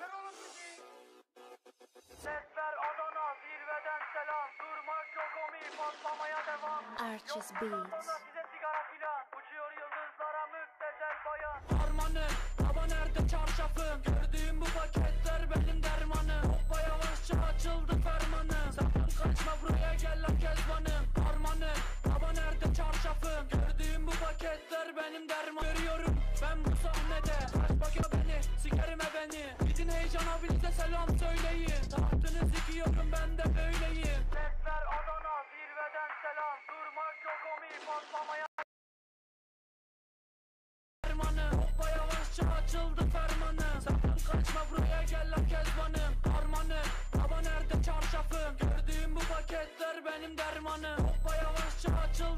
Ver oğlum müziği. Sesler Adana zirveden selam. Durmak yok omi patlamaya devam. Arches Beats. size sigara filan. Uçuyor yıldızlara müptezel bayan. Harmanım baba nerede çarşafım Gördüğüm bu paketler benim dermanım. Hoppa yavaşça açıldı fermanım Sakın kaçma buraya gel lan kezbanım Harmanım baba nerede çarşafım Gördüğüm bu paketler benim derman Görüyorum ben bu sahnede patlamaya Fermanım Hoppa yavaşça açıldı fermanım Sakın kaçma buraya gel lan kezbanım Harmanım Baba nerede çarşafım Gördüğüm bu paketler benim dermanım Hoppa yavaşça açıldı